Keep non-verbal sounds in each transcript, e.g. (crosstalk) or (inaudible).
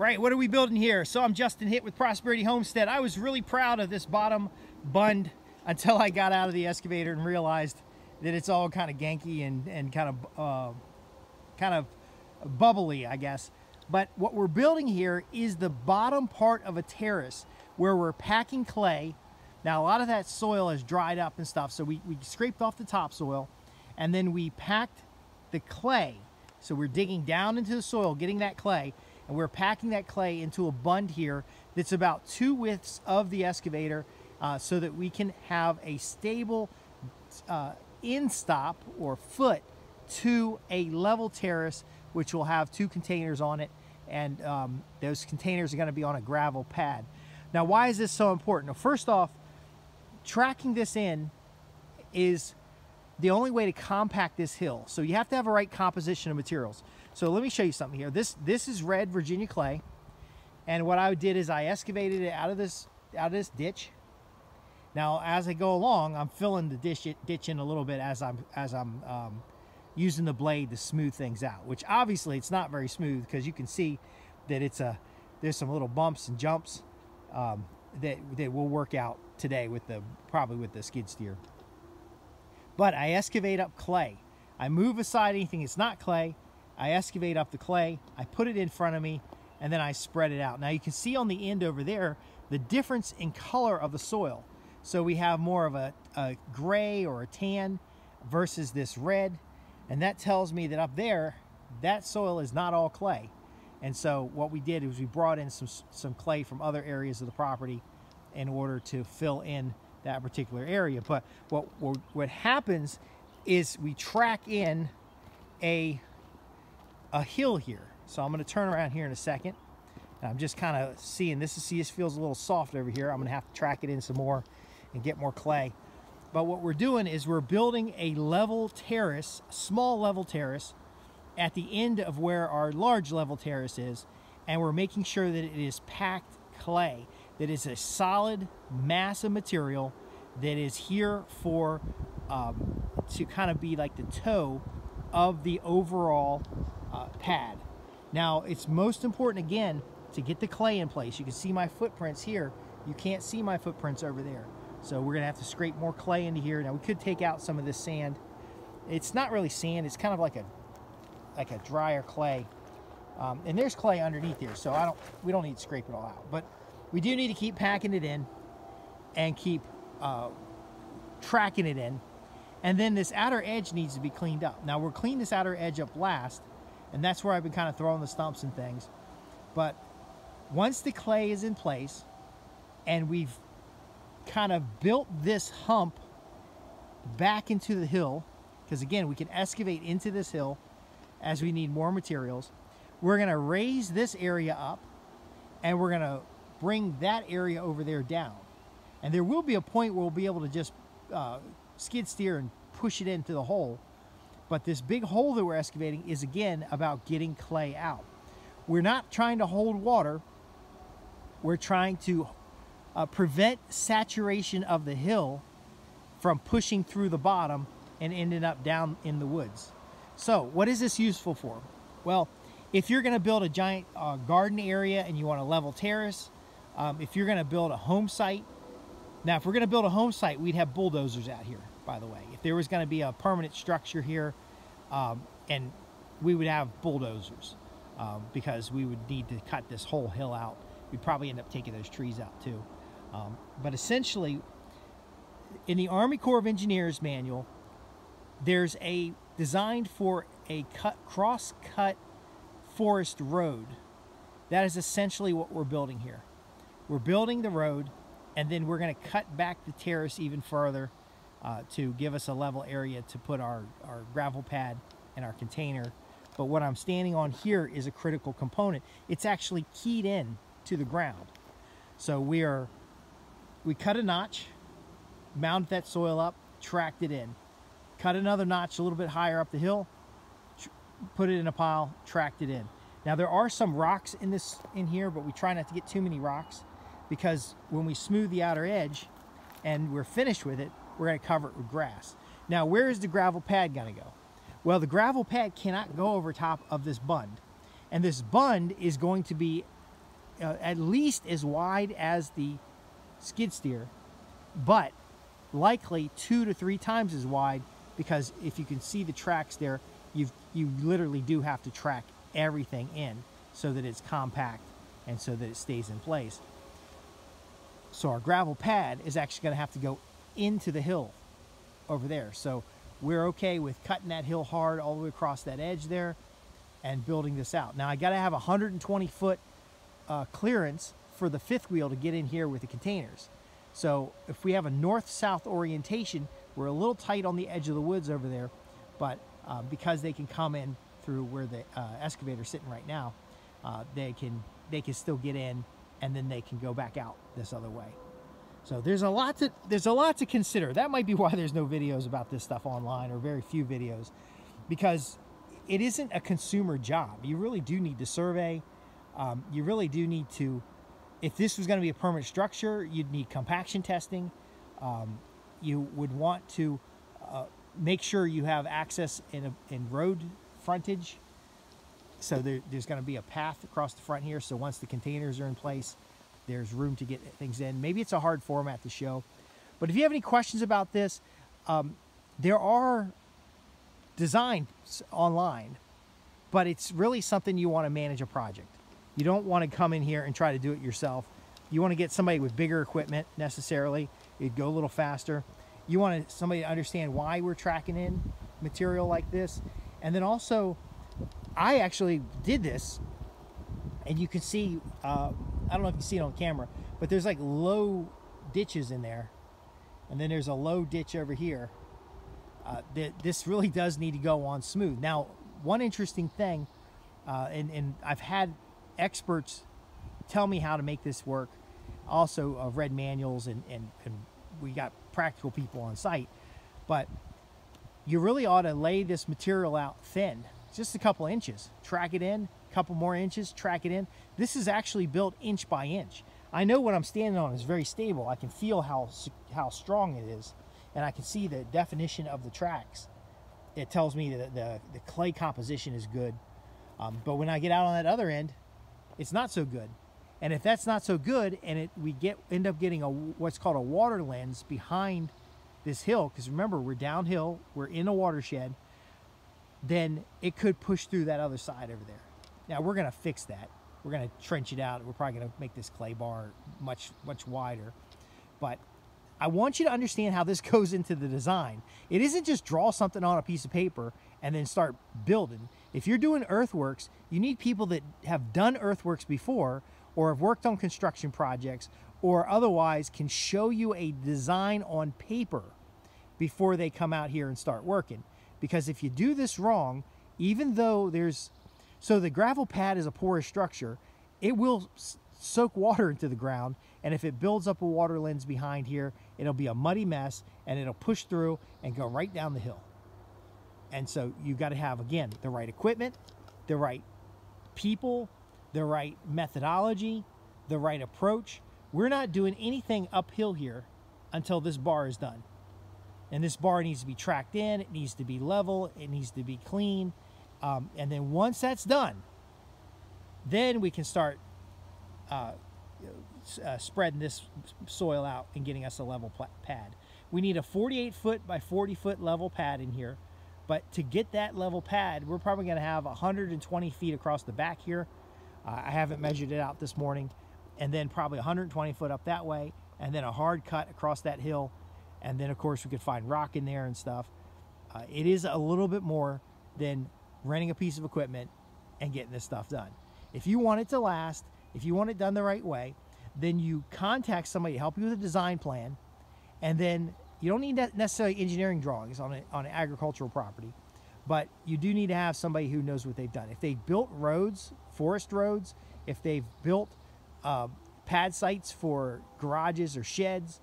Right, what are we building here? So I'm Justin Hitt with Prosperity Homestead. I was really proud of this bottom bund until I got out of the excavator and realized that it's all kind of ganky and, and kind of uh, kind of bubbly, I guess. But what we're building here is the bottom part of a terrace where we're packing clay. Now a lot of that soil has dried up and stuff, so we, we scraped off the topsoil and then we packed the clay. So we're digging down into the soil, getting that clay, and we're packing that clay into a bund here that's about two widths of the excavator uh, so that we can have a stable uh, in-stop or foot to a level terrace which will have two containers on it and um, those containers are going to be on a gravel pad. Now why is this so important? Now, first off, tracking this in is the only way to compact this hill. So you have to have a right composition of materials. So let me show you something here. This this is red Virginia clay. And what I did is I excavated it out of this out of this ditch. Now as I go along, I'm filling the ditch ditch in a little bit as I'm as I'm um, using the blade to smooth things out. Which obviously it's not very smooth because you can see that it's a there's some little bumps and jumps um, that that will work out today with the probably with the skid steer. But I excavate up clay. I move aside anything that's not clay. I excavate up the clay. I put it in front of me and then I spread it out. Now you can see on the end over there the difference in color of the soil. So we have more of a, a gray or a tan versus this red. And that tells me that up there, that soil is not all clay. And so what we did is we brought in some, some clay from other areas of the property in order to fill in that particular area. But what, what happens is we track in a, a hill here. So I'm to turn around here in a second. And I'm just kind of seeing this. Is, see, this feels a little soft over here. I'm to have to track it in some more and get more clay. But what we're doing is we're building a level terrace, small level terrace, at the end of where our large level terrace is. And we're making sure that it is packed clay that is a solid mass of material that is here for um, to kind of be like the toe of the overall uh, pad. Now it's most important again to get the clay in place. You can see my footprints here. You can't see my footprints over there. So we're gonna have to scrape more clay into here. Now we could take out some of this sand. It's not really sand, it's kind of like a like a drier clay. Um, and there's clay underneath here, so I don't we don't need to scrape it all out. But we do need to keep packing it in and keep uh, tracking it in. And then this outer edge needs to be cleaned up. Now we'll clean this outer edge up last, and that's where I've been kind of throwing the stumps and things. But once the clay is in place and we've kind of built this hump back into the hill, because again, we can excavate into this hill as we need more materials. We're gonna raise this area up and we're gonna bring that area over there down. And there will be a point where we'll be able to just uh, skid steer and push it into the hole. But this big hole that we're excavating is again about getting clay out. We're not trying to hold water. We're trying to uh, prevent saturation of the hill from pushing through the bottom and ending up down in the woods. So what is this useful for? Well, if you're going to build a giant uh, garden area and you want a level terrace, um, if you're going to build a home site, now if we're going to build a home site, we'd have bulldozers out here, by the way. If there was going to be a permanent structure here, um, and we would have bulldozers um, because we would need to cut this whole hill out. We'd probably end up taking those trees out too. Um, but essentially, in the Army Corps of Engineers manual, there's a designed for a cut cross-cut forest road. That is essentially what we're building here. We're building the road and then we're going to cut back the terrace even further uh, to give us a level area to put our, our gravel pad and our container. But what I'm standing on here is a critical component. It's actually keyed in to the ground. So we are, we cut a notch, mounted that soil up, tracked it in. Cut another notch a little bit higher up the hill, put it in a pile, tracked it in. Now there are some rocks in this in here, but we try not to get too many rocks because when we smooth the outer edge and we're finished with it, we're to cover it with grass. Now, where is the gravel pad going to go? Well, the gravel pad cannot go over top of this bund. And this bund is going to be uh, at least as wide as the skid steer, but likely two to three times as wide because if you can see the tracks there, you you literally do have to track everything in so that it's compact and so that it stays in place. So our gravel pad is actually going to have to go into the hill over there. So we're okay with cutting that hill hard all the way across that edge there and building this out. Now I got to have 120 foot uh, clearance for the fifth wheel to get in here with the containers. So if we have a north-south orientation, we're a little tight on the edge of the woods over there, but uh, because they can come in through where the uh, excavator is sitting right now, uh, they can they can still get in and then they can go back out this other way. So there's a lot to there's a lot to consider. That might be (laughs) why there's no videos about this stuff online or very few videos because it isn't a consumer job. You really do need to survey. Um, you really do need to if this was going to be a permanent structure, you'd need compaction testing. Um, you would want to uh, make sure you have access in, a, in road frontage. So there, there's going to be a path across the front here. So once the containers are in place, there's room to get things in. Maybe it's a hard format to show. But if you have any questions about this, um, there are designs online, but it's really something you want to manage a project. You don't want to come in here and try to do it yourself. You want to get somebody with bigger equipment necessarily. It'd go a little faster. You want somebody to understand why we're tracking in material like this. And then also, I actually did this and you can see, uh, I don't know if you see it on camera, but there's like low ditches in there. And then there's a low ditch over here. Uh, that this really does need to go on smooth. Now, one interesting thing, uh, and, and I've had experts tell me how to make this work. Also, I've read manuals and, and, and we got practical people on site. But you really ought to lay this material out thin, just a couple inches. Track it in, a couple more inches, track it in. This is actually built inch by inch. I know what I'm standing on is very stable. I can feel how, how strong it is, and I can see the definition of the tracks. It tells me that the, the clay composition is good. Um, but when I get out on that other end, it's not so good. And if that's not so good, and it we get end up getting a what's called a water lens behind this hill, because remember we're downhill, we're in a watershed, then it could push through that other side over there. Now we're gonna fix that. We're gonna trench it out. We're probably gonna make this clay bar much much wider, but I want you to understand how this (laughs) goes into the design. It isn't just draw something on a piece of paper and then start building. If you're doing earthworks, you need people that have done earthworks before or have worked on construction projects or otherwise can show you a design on paper before they come out here and start working. Because if you do this wrong, even though there's, so the gravel pad is a porous structure, it will soak water into the ground. And if it builds up a water lens behind here, it'll be a muddy mess and it'll push through and go right down the hill. And so you've got to have, again, the right equipment, the right people, the right methodology, the right approach. We're not doing anything uphill here until this bar is done. And this bar needs to be tracked in, it needs to be level, it needs to be clean. Um, and then once that's done, then we can start uh, uh, spreading this soil out and getting us a level pad. We need a 48 foot by 40 foot level pad in here. But to get that level pad, we're probably going to have 120 feet across the back here. Uh, I haven't measured it out this morning. And then probably 120 foot up that way. And then a hard cut across that hill. And then, of course, we could find rock in there and stuff. Uh, it is a little bit more than renting a piece of equipment and getting this stuff done. If you want it to last, if you want it done the right way, then you contact somebody to help you with a design plan. And then you don't need necessarily engineering drawings on, a, on an agricultural property, but you do need to have somebody who knows what they've done. If they've built roads, forest roads, if they've built uh, pad sites for garages or sheds,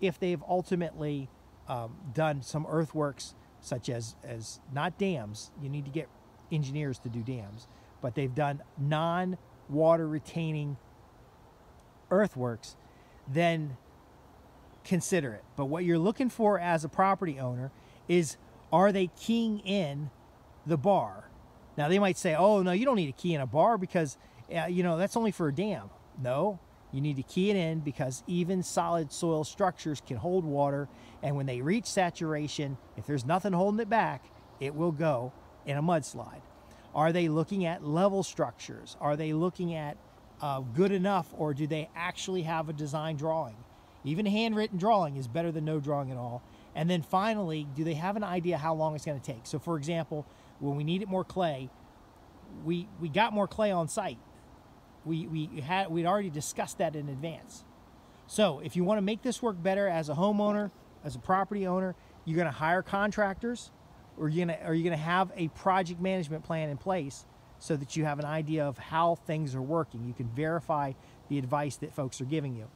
if they've ultimately um, done some earthworks such as, as not dams, you need to get engineers to do dams, but they've done non-water retaining earthworks, then consider it. But what you're looking for as a property owner is are they keying in the bar? Now they might say, "Oh no, you don't need a key in a bar because uh, you know that's only for a dam." No, you need to key it in because even solid soil structures can hold water. And when they reach saturation, if there's nothing holding it back, it will go in a mudslide. Are they looking at level structures? Are they looking at uh, good enough or do they actually have a design drawing? Even handwritten drawing is better than no drawing at all. And then finally, do they have an idea how long it's going to take? So for example, when we needed more clay, we, we got more clay on site. We, we had, we'd already discussed that in advance. So if you want to make this work better as a homeowner, as a property owner, you're going to hire contractors or you're going to, or you're going to have a project management plan in place so that you have an idea of how things are working. You can verify the advice that folks are giving you.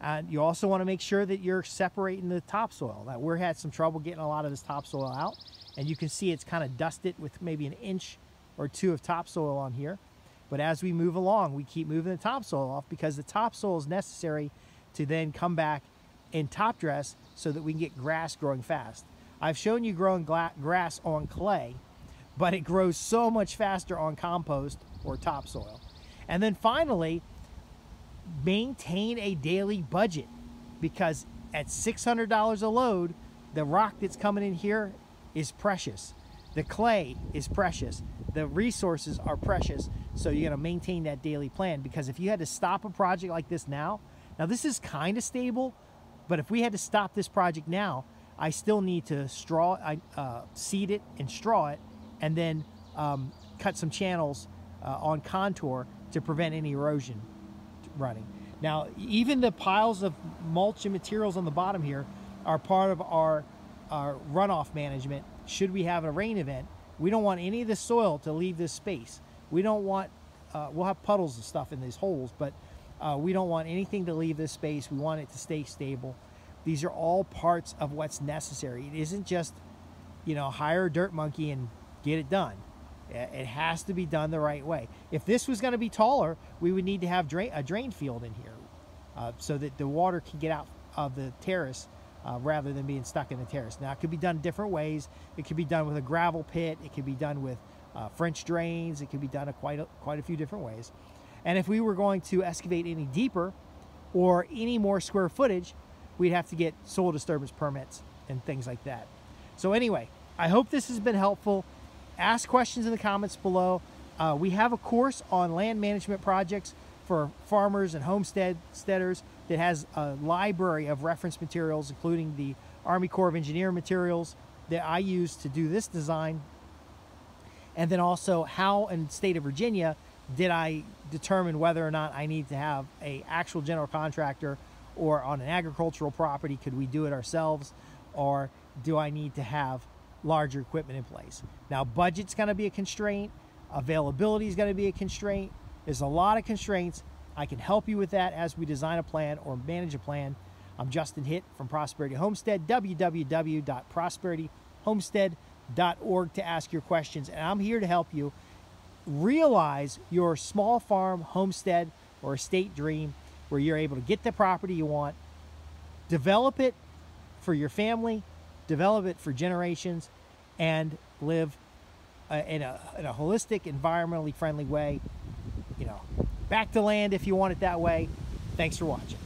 And you also want to make sure that you're separating the topsoil. That we're had some trouble getting a lot of this topsoil out, and you can see it's kind of dusted with maybe an inch or two of topsoil on here. But as we move along, we keep moving the topsoil off because the topsoil is necessary to then come back and top dress so that we can get grass growing fast. I've shown you growing grass on clay, but it grows so much faster on compost or topsoil. And then finally, maintain a daily budget because at $600 a load, the rock that's coming in here is precious. The clay is precious. The resources are precious. So you're going to maintain that daily plan because if you had to stop a project like this now, now this is kind of stable, but if we had to stop this project now, I still need to straw, uh, seed it and straw it, and then um, cut some channels uh, on contour to prevent any erosion running. Now, even the piles of mulch and materials on the bottom here are part of our, our runoff management. Should we have a rain event, we don't want any of the soil to leave this space. We don't want, uh, we'll have puddles and stuff in these holes, but uh, we don't want anything to leave this space. We want it to stay stable. These are all parts of what's necessary. It isn't just, you know, hire a dirt monkey and get it done. It has to be done the right way. If this was going to be taller, we would need to have drain, a drain field in here uh, so that the water can get out of the terrace uh, rather than being stuck in the terrace. Now, it could be done different ways. It could be done with a gravel pit. It could be done with uh, French drains. It could be done a quite, a, quite a few different ways. And if we were going to excavate any deeper or any more square footage, we'd have to get soil disturbance permits and things like that. So anyway, I hope this has been helpful ask questions in the comments below. Uh, we have a course on land management projects for farmers and homesteaders that has a library of reference materials, including the Army Corps of Engineer materials that I use to do this design. And then also how in state of Virginia did I determine whether or not I need to have a actual general contractor or on an agricultural property, could we do it ourselves? Or do I need to have larger equipment in place. Now, budget's going to be a constraint, availability is going to be a constraint. There's a lot of constraints. I can help you with that as we design a plan or manage a plan. I'm Justin Hitt from Prosperity Homestead, www.prosperityhomestead.org to ask your questions. And I'm here to help you realize your small farm, homestead, or estate dream where you're able to get the property you want, develop it for your family, develop it for generations, and live uh, in, a, in a holistic, environmentally friendly way. You know, back to land if you want it that way. Thanks for watching.